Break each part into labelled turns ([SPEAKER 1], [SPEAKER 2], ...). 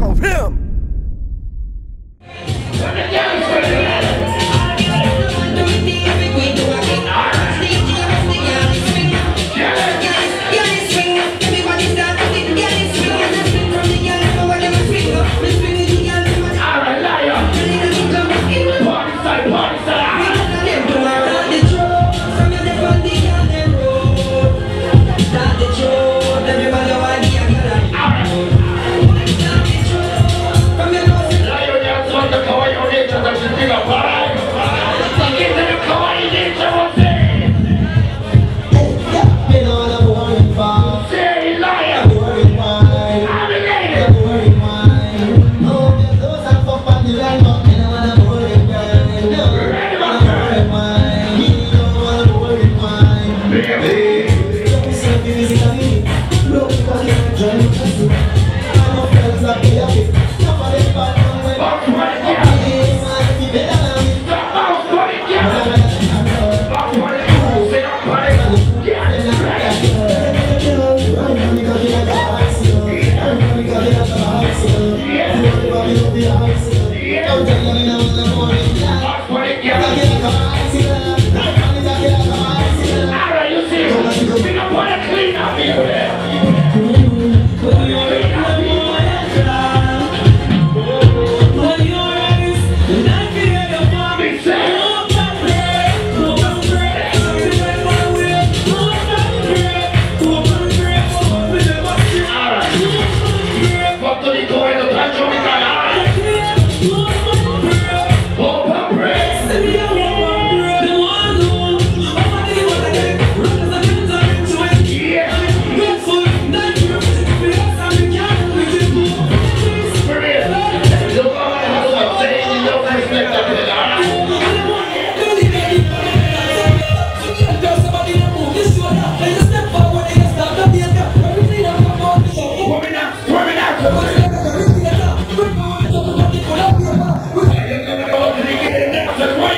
[SPEAKER 1] back
[SPEAKER 2] Yes, the great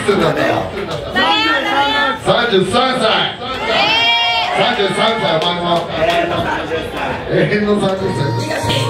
[SPEAKER 2] いくつになった33歳。33歳お前の。永遠の30歳。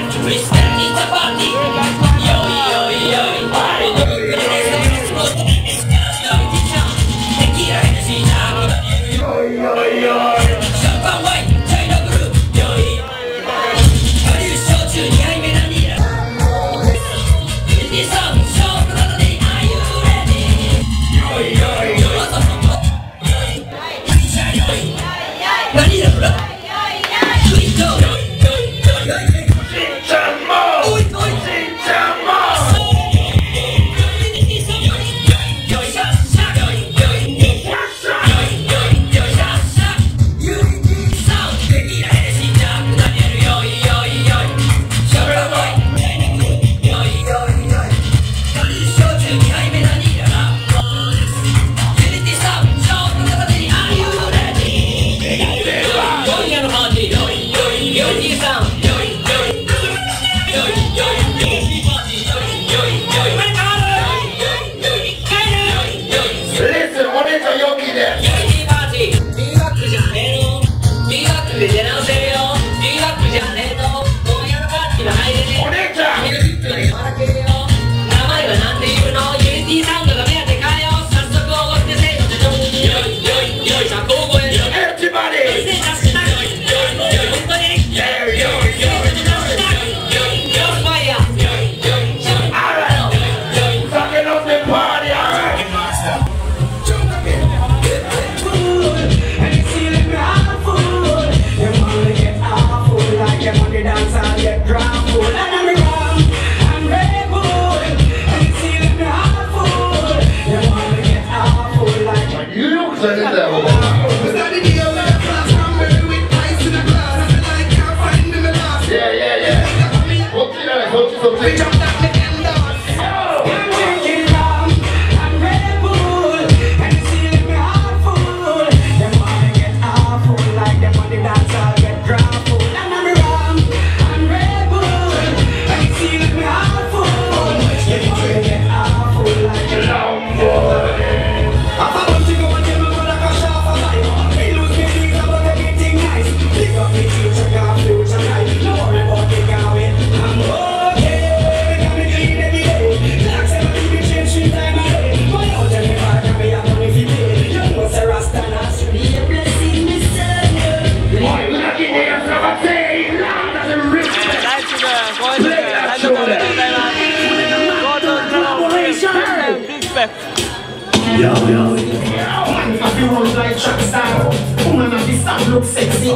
[SPEAKER 3] look sexy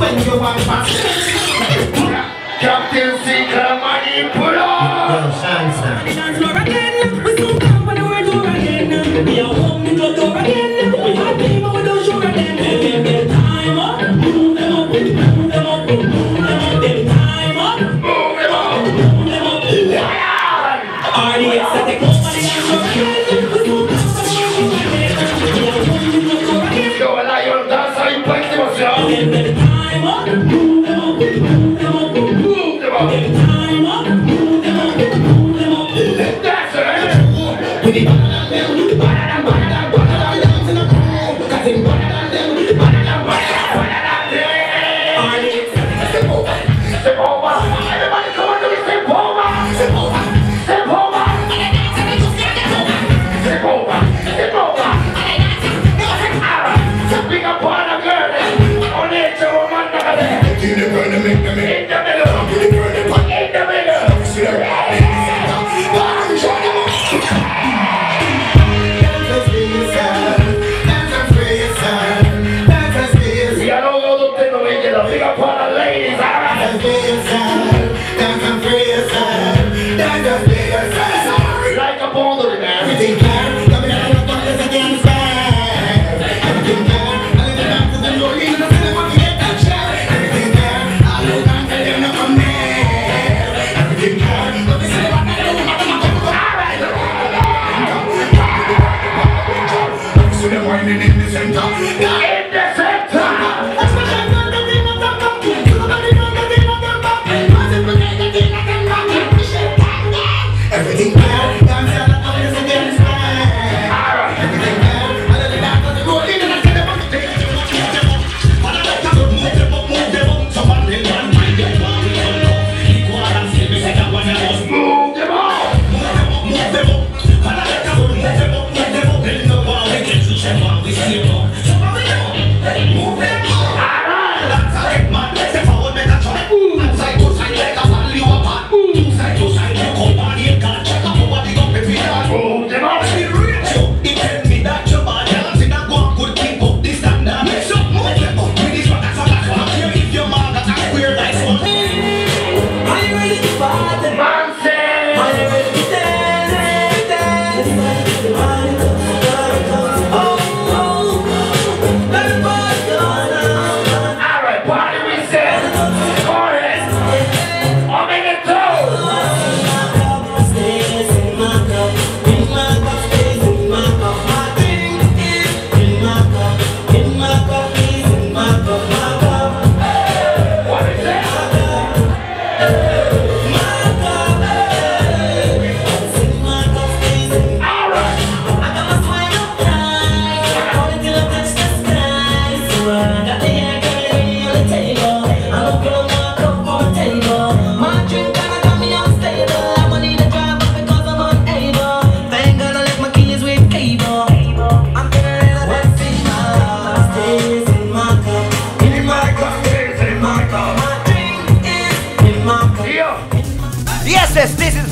[SPEAKER 3] when you are
[SPEAKER 1] fast. Captain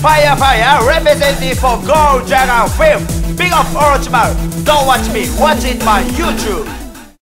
[SPEAKER 1] Fire, fire! representative for Gold Dragon Film. Big up Orochimaru. Don't watch me, watch it on YouTube.